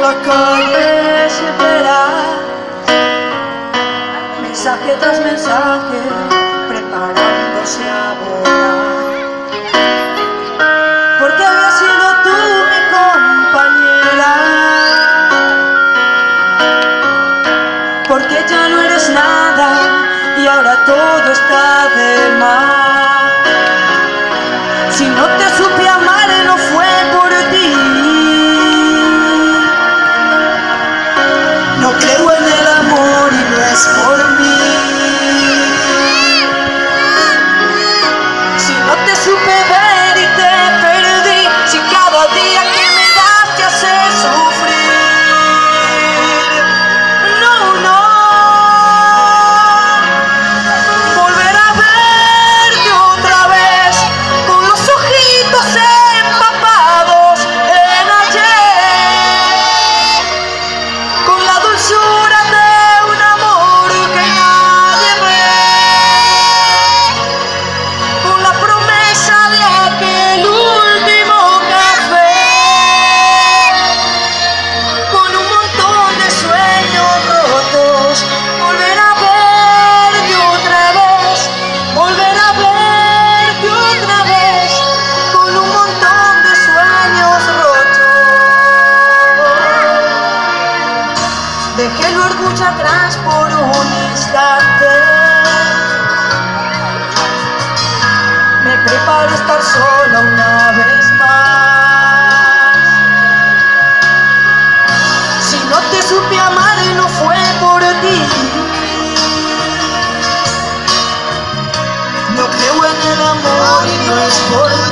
la calle se verá mensaje tras mensaje preparándose a volar. Porque había sido tú compañera. Porque ya no eres nada y ahora todo está de más dejé el orgullo atrás por un instante me preparo a estar sola una vez más. Si no te supe amar y no fue por ti. No creo en el amor y no es por ti